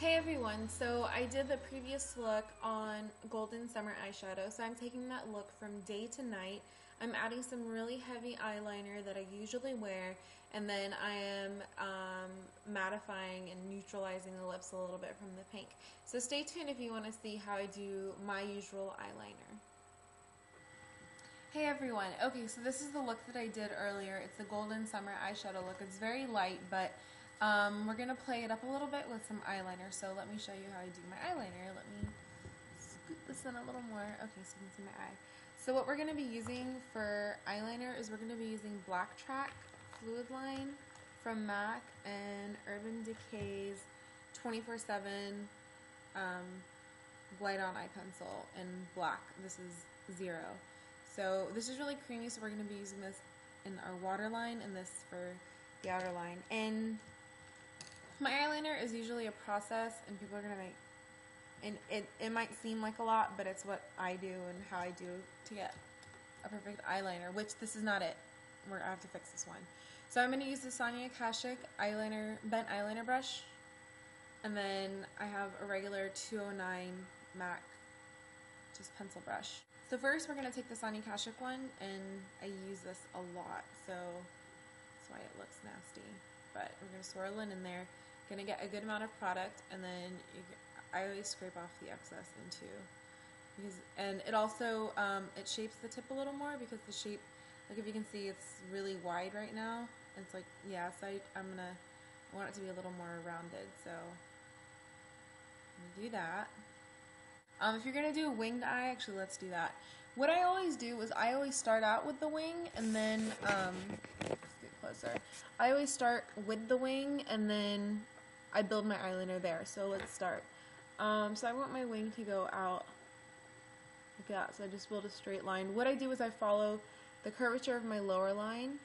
Hey everyone, so I did the previous look on Golden Summer Eyeshadow, so I'm taking that look from day to night. I'm adding some really heavy eyeliner that I usually wear, and then I am um, mattifying and neutralizing the lips a little bit from the pink. So stay tuned if you want to see how I do my usual eyeliner. Hey everyone, okay so this is the look that I did earlier. It's the Golden Summer Eyeshadow look. It's very light, but um, we're going to play it up a little bit with some eyeliner, so let me show you how I do my eyeliner. Let me scoot this in a little more. Okay, so you can see my eye. So what we're going to be using for eyeliner is we're going to be using Black Track Fluid Line from MAC and Urban Decay's 24-7 um, Glide On Eye Pencil in black. This is zero. So this is really creamy, so we're going to be using this in our waterline and this for the outer line. And my eyeliner is usually a process and people are going to make, and it, it might seem like a lot, but it's what I do and how I do to get a perfect eyeliner, which this is not it. We're, I have to fix this one. So I'm going to use the Sonia Kashuk eyeliner, bent eyeliner brush. And then I have a regular 209 MAC just pencil brush. So first we're going to take the Sonia Kashuk one and I use this a lot so that's why it looks nasty. But we're going to swirl it in there Gonna get a good amount of product and then you, I always scrape off the excess into because and it also um, it shapes the tip a little more because the shape like if you can see it's really wide right now. It's like yeah so I, I'm gonna I want it to be a little more rounded so. Do that. Um, if you're gonna do a winged eye actually let's do that. What I always do is I always start out with the wing and then um, let's get closer. I always start with the wing and then I build my eyeliner there. So let's start. Um, so I want my wing to go out like that. So I just build a straight line. What I do is I follow the curvature of my lower line.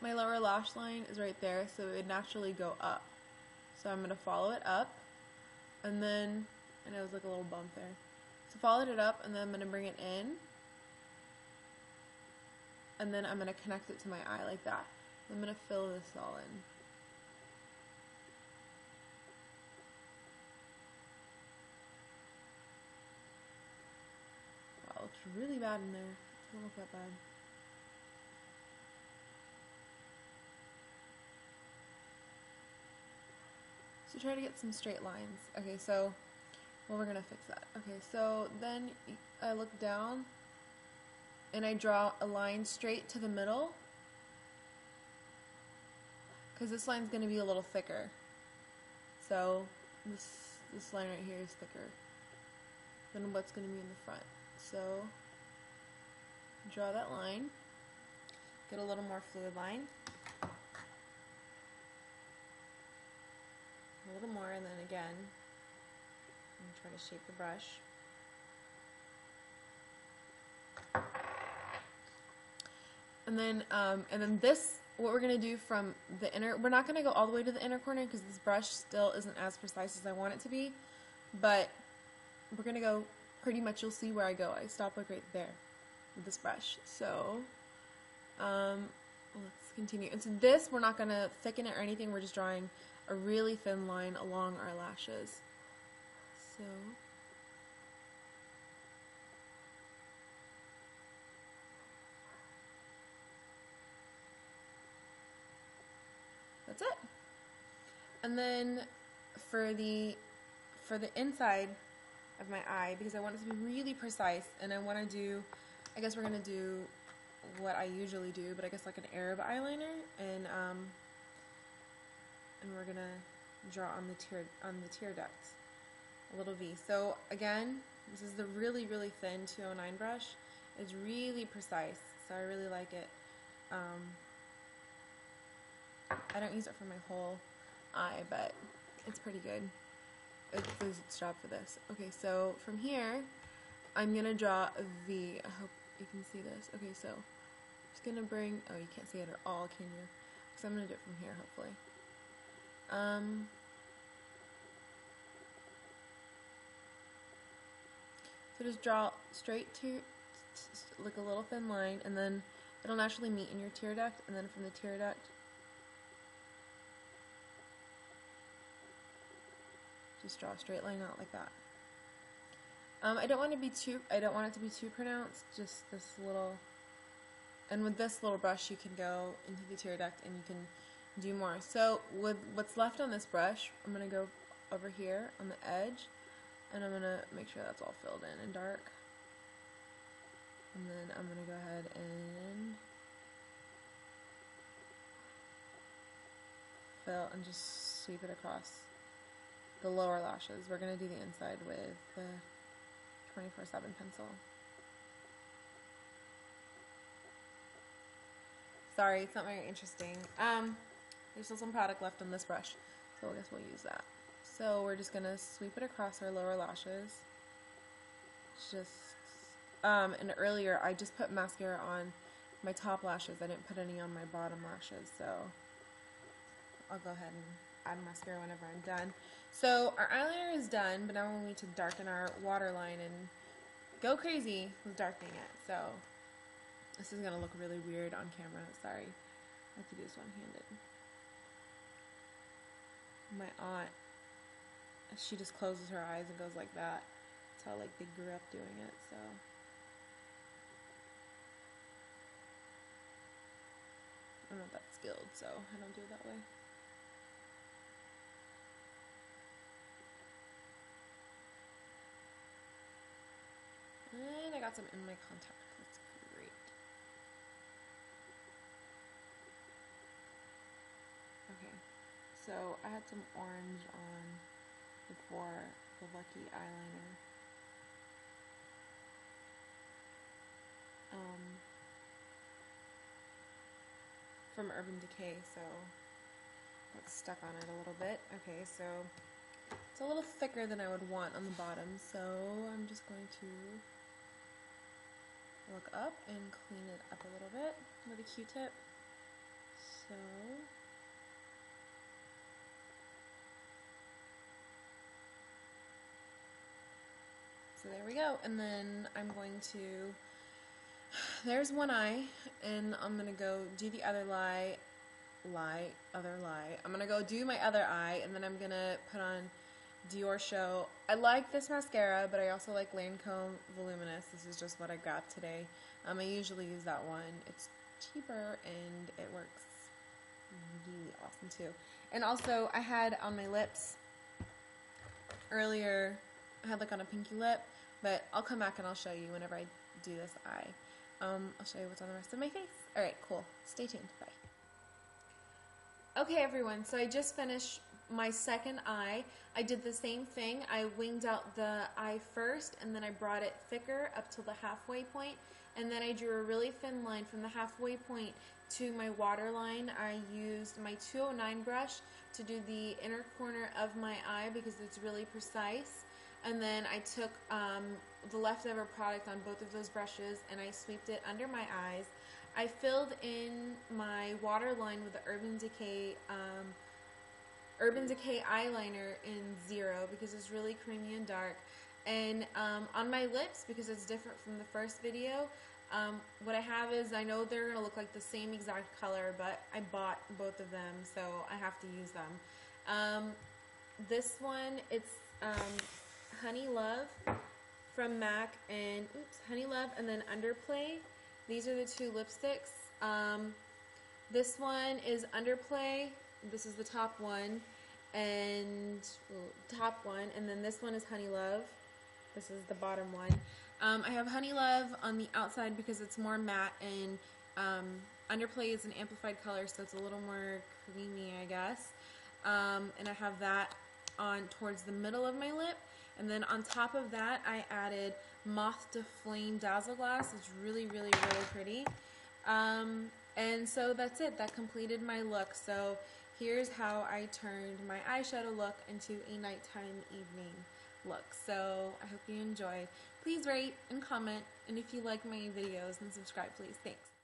My lower lash line is right there, so it would naturally go up. So I'm going to follow it up, and then, and it was like a little bump there. So followed it up, and then I'm going to bring it in, and then I'm going to connect it to my eye like that. I'm going to fill this all in. looks really bad in there. It doesn't look that bad. So try to get some straight lines. Okay, so, well, we're going to fix that. Okay, so then I look down and I draw a line straight to the middle because this line's going to be a little thicker. So this, this line right here is thicker than what's going to be in the front. So draw that line, get a little more fluid line, a little more, and then again, and try to shape the brush. And then, um, and then this, what we're going to do from the inner, we're not going to go all the way to the inner corner because this brush still isn't as precise as I want it to be, but we're going to go pretty much you'll see where I go. I stop like right there with this brush. So, um, let's continue. And so this, we're not going to thicken it or anything. We're just drawing a really thin line along our lashes. So... That's it. And then for the for the inside of my eye because I want it to be really precise and I want to do, I guess we're going to do what I usually do, but I guess like an Arab eyeliner and um, and we're going to draw on the tear on the tear ducts a little V. So again, this is the really really thin 209 brush. It's really precise, so I really like it. Um, I don't use it for my whole eye, but it's pretty good its job for this. Okay, so from here, I'm gonna draw a V. I hope you can see this. Okay, so I'm just gonna bring, oh, you can't see it at all, can you? Because I'm gonna do it from here, hopefully. Um, so just draw straight to, like a little thin line, and then it'll naturally meet in your tear duct, and then from the tear duct, Just draw a straight line out like that. Um, I don't want to be too. I don't want it to be too pronounced. Just this little. And with this little brush, you can go into the tear duct and you can do more. So with what's left on this brush, I'm gonna go over here on the edge, and I'm gonna make sure that's all filled in and dark. And then I'm gonna go ahead and fill and just sweep it across the lower lashes. We're gonna do the inside with the 24-7 pencil. Sorry, it's not very interesting. Um, there's still some product left on this brush, so I guess we'll use that. So we're just gonna sweep it across our lower lashes. Just, um, and earlier I just put mascara on my top lashes. I didn't put any on my bottom lashes, so I'll go ahead and add mascara whenever I'm done. So our eyeliner is done, but now we need to darken our waterline and go crazy with darkening it. So this is gonna look really weird on camera. Sorry, I have to do this one-handed. My aunt, she just closes her eyes and goes like that. That's how like they grew up doing it. So. I'm not that skilled, so I don't do it that way. And I got some in my contact. That's great. Okay, so I had some orange on before the Lucky eyeliner. Um, from Urban Decay, so that's stuck on it a little bit. Okay, so it's a little thicker than I would want on the bottom, so I'm just going to look up and clean it up a little bit with a q-tip. So So there we go. And then I'm going to there's one eye and I'm gonna go do the other lie lie other lie I'm gonna go do my other eye and then I'm gonna put on Diorshow I like this mascara but I also like Lancome Voluminous this is just what I grabbed today um, I usually use that one it's cheaper and it works really awesome too and also I had on my lips earlier I had like on a pinky lip but I'll come back and I'll show you whenever I do this eye um, I'll show you what's on the rest of my face. Alright, cool. Stay tuned. Bye. Okay, everyone, so I just finished my second eye. I did the same thing. I winged out the eye first, and then I brought it thicker up to the halfway point, and then I drew a really thin line from the halfway point to my waterline. I used my 209 brush to do the inner corner of my eye because it's really precise and then I took um, the leftover product on both of those brushes and I sweeped it under my eyes. I filled in my waterline with the Urban Decay um, Urban Decay eyeliner in zero because it's really creamy and dark. And um, on my lips, because it's different from the first video, um, what I have is I know they're going to look like the same exact color, but I bought both of them, so I have to use them. Um, this one, it's um, Honey Love from MAC and oops, Honey Love and then Underplay. These are the two lipsticks. Um, this one is Underplay. This is the top one and well, top one and then this one is Honey Love. This is the bottom one. Um, I have Honey Love on the outside because it's more matte and um, Underplay is an amplified color so it's a little more creamy I guess. Um, and I have that on towards the middle of my lip and then on top of that, I added Moth to Flame Dazzleglass. It's really, really, really pretty. Um, and so that's it. That completed my look. So here's how I turned my eyeshadow look into a nighttime evening look. So I hope you enjoyed. Please rate and comment. And if you like my videos, then subscribe, please. Thanks.